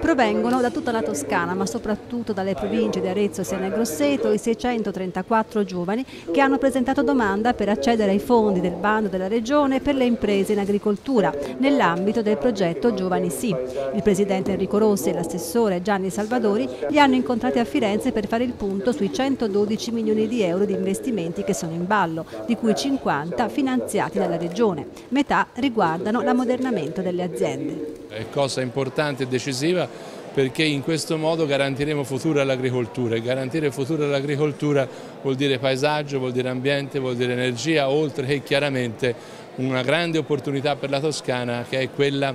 Provengono da tutta la Toscana, ma soprattutto dalle province di Arezzo, Siena e Grosseto, i 634 giovani che hanno presentato domanda per accedere ai fondi del bando della Regione per le imprese in agricoltura, nell'ambito del progetto Giovani Sì. Il presidente Enrico Rossi e l'assessore Gianni Salvadori li hanno incontrati a Firenze per fare il punto sui 112 milioni di euro di investimenti che sono in ballo, di cui 50 finanziati dalla Regione. Metà riguardano l'ammodernamento delle aziende. È cosa importante e decisiva perché in questo modo garantiremo futuro all'agricoltura e garantire futuro all'agricoltura vuol dire paesaggio, vuol dire ambiente, vuol dire energia, oltre che chiaramente una grande opportunità per la Toscana che è quella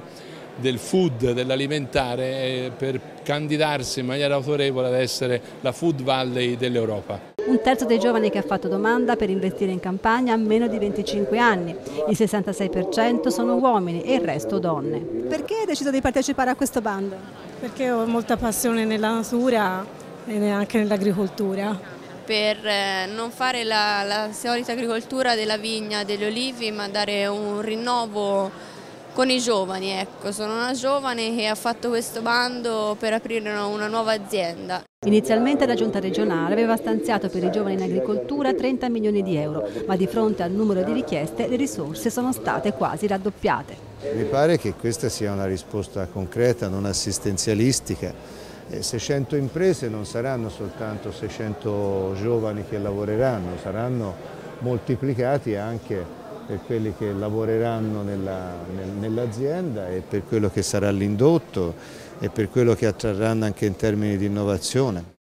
del food, dell'alimentare eh, per candidarsi in maniera autorevole ad essere la food valley dell'Europa. Un terzo dei giovani che ha fatto domanda per investire in campagna ha meno di 25 anni, il 66% sono uomini e il resto donne. Perché hai deciso di partecipare a questo bando? Perché ho molta passione nella natura e anche nell'agricoltura per eh, non fare la, la solita agricoltura della vigna, degli olivi, ma dare un rinnovo con i giovani. Ecco. Sono una giovane che ha fatto questo bando per aprire una nuova azienda. Inizialmente la giunta regionale aveva stanziato per i giovani in agricoltura 30 milioni di euro, ma di fronte al numero di richieste le risorse sono state quasi raddoppiate. Mi pare che questa sia una risposta concreta, non assistenzialistica. 600 imprese non saranno soltanto 600 giovani che lavoreranno, saranno moltiplicati anche per quelli che lavoreranno nell'azienda nell e per quello che sarà l'indotto e per quello che attrarranno anche in termini di innovazione.